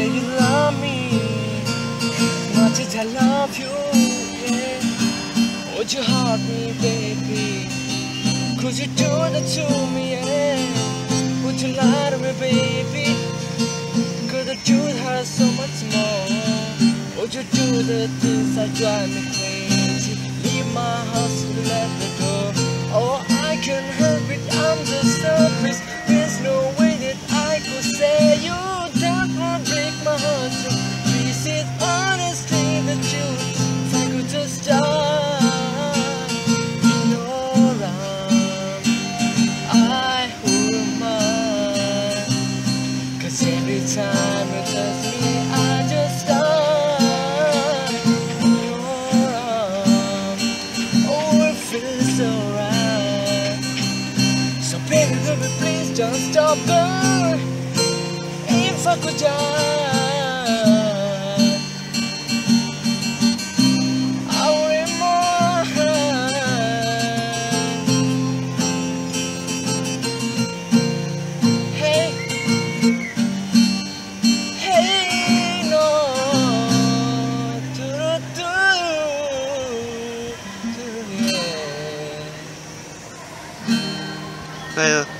say you love me Much as I love you, yeah Would you hurt me, baby? Could you do that to me, yeah Would you lie to me, baby? Could I do that so much more? Would you do the things that drive me crazy? Leave my house, let me Every time you touch me, I just die in your arms. Oh, it feels so right. So baby, baby, please don't stop girl. If I could die, yeah.